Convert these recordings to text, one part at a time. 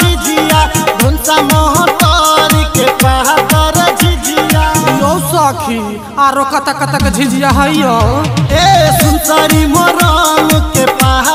झिझिया के झिझिया। सखी आरो कतक कतक झिझिया है ए सुनसरी मोरम के पाहा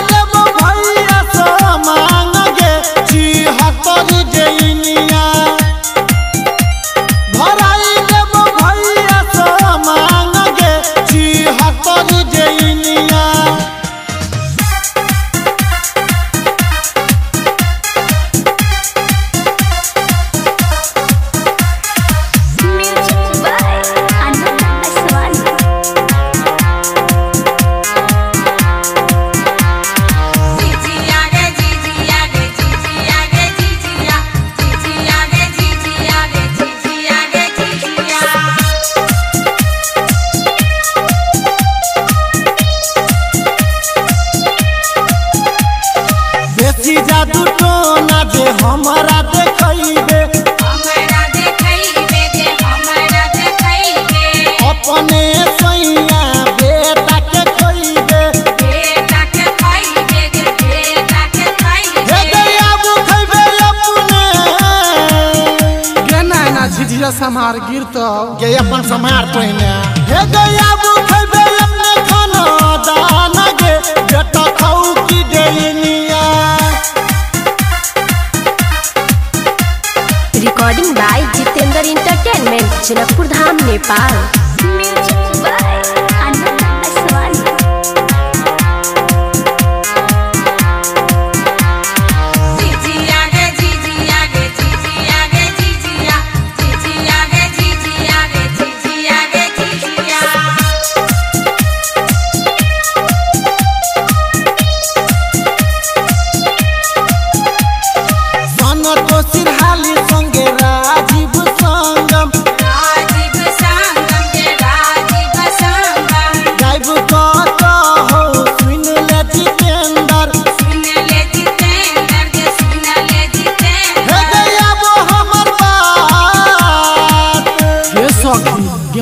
संहार गिरतो। गे अपन संहार पहिने हे। गया बु खबे अपने खाना दाना गे जटा खाऊ की देनिया recording by Jitendra entertainment Janakpur Dham Nepal music by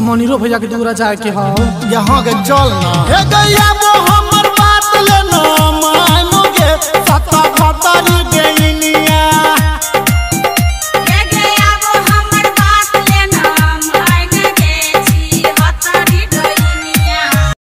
मनीरो भैया के दूरा जाए के हो के चल ना हे गैया वो हमर बात ले ना माय मुगे सता